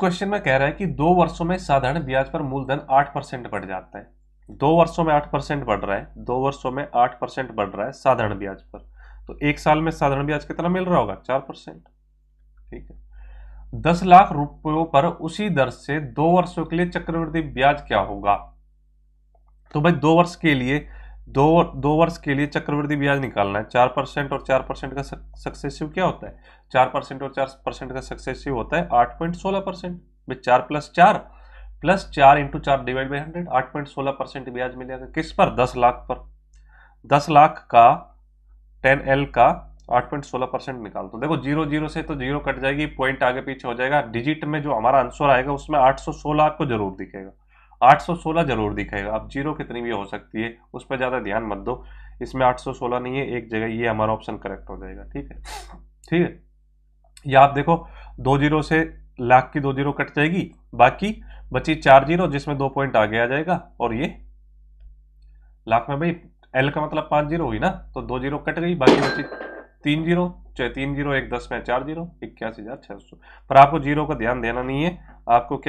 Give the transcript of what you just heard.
Question में कह रहा है कि दो वर्षों में साधारण ब्याज पर मूलधन आठ परसेंट बढ़ जाता है। दो वर्षों में आठ परसेंट बढ़ रहा है, दो वर्षों में आठ परसेंट बढ़ रहा है साधारण ब्याज पर। तो एक साल में साधारण ब्याज कितना मिल रहा होगा? चार परसेंट। ठीक है। दस लाख रुपयों पर उसी दर से दो वर्षों के लिए चक्रवृद्धि ब्याज क्या होगा? तो भाई दो वर्ष के लिए दो दो वर्ष के लिए चक्रवृद्धि ब्याज निकालना है। चार परसेंट और चार परसेंट का सक्सेसिव क्या होता है? चार परसेंट और चार परसेंट का सक्सेसिव होता है आठ पॉइंट सोलह परसेंट। भाई चार प्लस चार प्लस चार इंटू चार डिवाइड बाई हंड्रेड आठ पॉइंट सोलह परसेंट ब्याज मिलेगा। किस पर? दस लाख पर। दस लाख का, टेन एल का आठ पॉइंट सोलह परसेंट निकाल तो देखो ज़ीरो ज़ीरो से तो ज़ीरो कट जाएगी पॉइंट आगे पीछे हो जाएगा। डिजिट में जो हमारा आंसर आएगा, उसमें आठ सौ सोलह आपको ज़रूर दिखेगा। 816 ज़रूर दिखेगा। अब ज़ीरो कितनी भी हो सकती है, उस पर ज़्यादा ध्यान मत दो। इसमें 816 नहीं है, एक जगह ये हमारा ऑप्शन करेक्ट हो जाएगा, ठीक है? ठीक है? या आप देखो, दो ज़ीरो से लाख की दो ज़ीरो कट जाएगी, बाकी बची चार ज़ीरो जिसमें दो पॉइंट आगे आ जाएगा, और ये लाख में भाई एल का मतलब पाँच ज़ीरो हुई ना तो दो ज़ीरो कट गई, बाकी बची तीन ज़ीरो, चाहे तीन ज़ीरो, एक दस में चार ज़ीरो, इक्यासी हज़ार छह सौ। पर आपको ज़ीरो का ध्यान देना नहीं है, आपको क्या